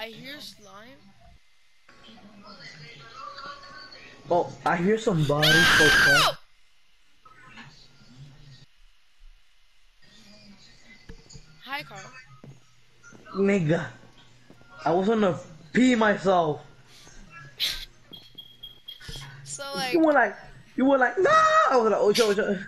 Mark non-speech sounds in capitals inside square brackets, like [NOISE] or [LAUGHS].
I hear slime? Oh, I hear somebody ah! so. Hi, Carl. Nigga. I was gonna pee myself. [LAUGHS] So like, You were like, you were like, no! I was like, oh, shit, oh.